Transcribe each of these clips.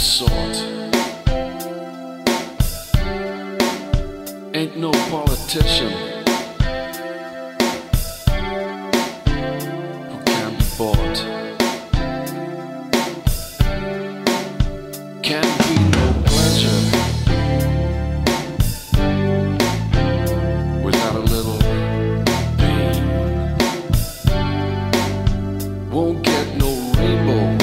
sort. Ain't no politician who can be bought. Can't be no pleasure without a little pain. Won't get no rainbow.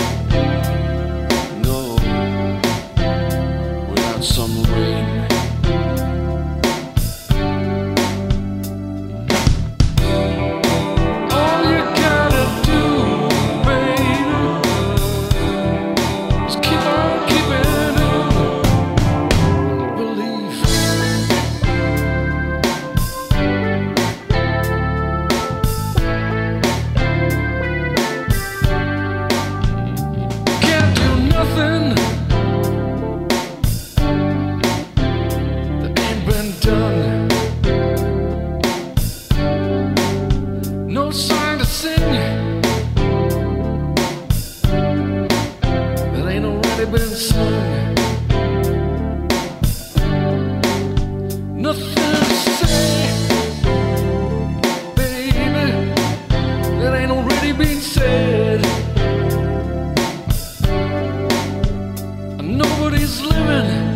Nothing to say, baby, that ain't already been said. Nobody's living.